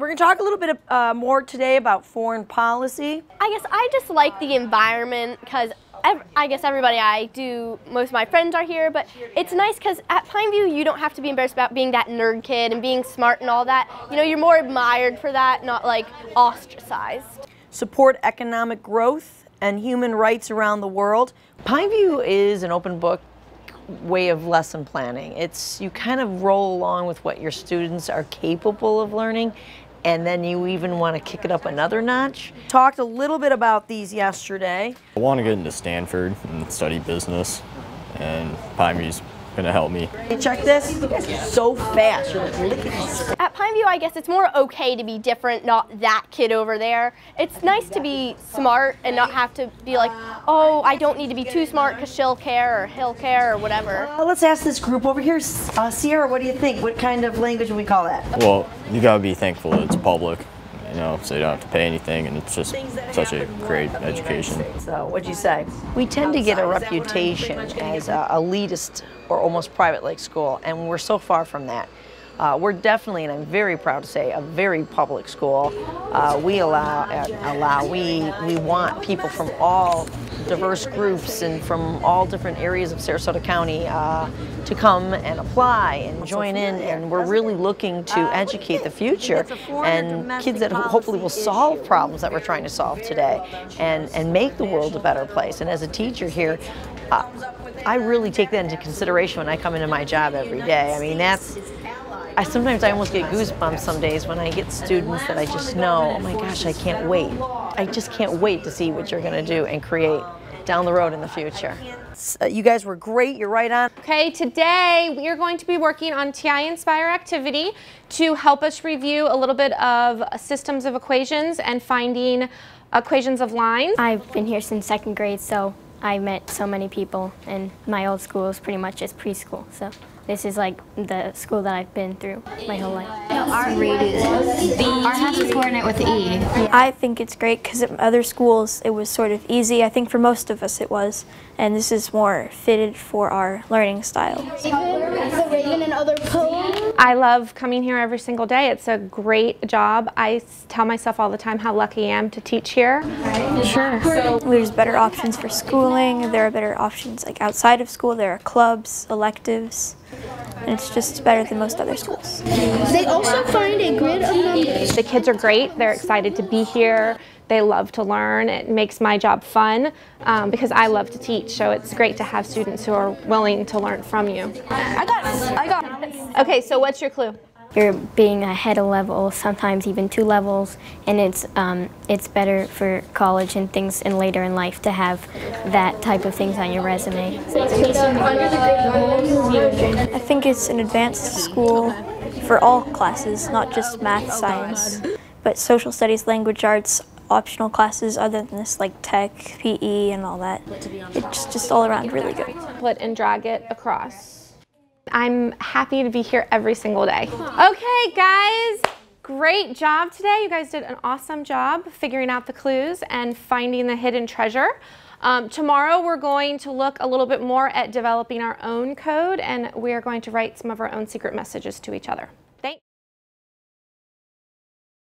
We're going to talk a little bit uh, more today about foreign policy. I guess I just like the environment because I guess everybody I do, most of my friends are here, but it's nice because at Pine View you don't have to be embarrassed about being that nerd kid and being smart and all that. You know, you're more admired for that, not like ostracized. Support economic growth and human rights around the world. Pine View is an open book way of lesson planning. It's you kind of roll along with what your students are capable of learning and then you even want to kick it up another notch. Talked a little bit about these yesterday. I want to get into Stanford and study business and Pine View's gonna help me. Check this. So fast. You're like At Pine View, I guess it's more okay to be different, not that kid over there. It's nice to be smart and not have to be like, oh, I don't need to be too smart because she'll care or he'll care or whatever. Uh, let's ask this group over here. Uh, Sierra, what do you think? What kind of language would we call that? Well, you gotta be thankful it's public you know, so you don't have to pay anything, and it's just such a great education. So, what'd you say? We tend to get a reputation as a elitist or almost private like school, and we're so far from that. Uh, we're definitely, and I'm very proud to say, a very public school. Uh, we allow, uh, allow, we, we want people from all diverse groups and from all different areas of Sarasota County uh, to come and apply and join in. And we're really looking to educate the future and kids that hopefully will solve problems that we're trying to solve today and, and make the world a better place. And as a teacher here, uh, I really take that into consideration when I come into my job every day. I mean, that's I sometimes I almost get goosebumps some days when I get students that I just know, oh my gosh, I can't wait. I just can't wait to see what you're going to do and create down the road in the future. Uh, you guys were great. You're right on. Okay, today we are going to be working on TI-Nspire activity to help us review a little bit of systems of equations and finding equations of lines. I've been here since second grade, so I met so many people, and my old school is pretty much just preschool. So this is like the school that I've been through my whole life. No, our grade is B. Our has to coordinate with E. I think it's great because at other schools it was sort of easy. I think for most of us it was, and this is more fitted for our learning style. I love coming here every single day. It's a great job. I tell myself all the time how lucky I am to teach here. Sure. So there's better options for schooling. There are better options like outside of school. There are clubs, electives and it's just better than most other schools. They also find a grid of numbers. The kids are great. They're excited to be here. They love to learn. It makes my job fun um, because I love to teach. So it's great to have students who are willing to learn from you. I got I got Okay, so what's your clue? You're being ahead a level, sometimes even two levels, and it's um, it's better for college and things and later in life to have that type of things on your resume. I think it's an advanced school for all classes, not just math, science, but social studies, language arts, optional classes other than this like tech, PE, and all that. It's just all around really good. Put and drag it across. I'm happy to be here every single day. Okay, guys, great job today. You guys did an awesome job figuring out the clues and finding the hidden treasure. Um, tomorrow we're going to look a little bit more at developing our own code and we are going to write some of our own secret messages to each other.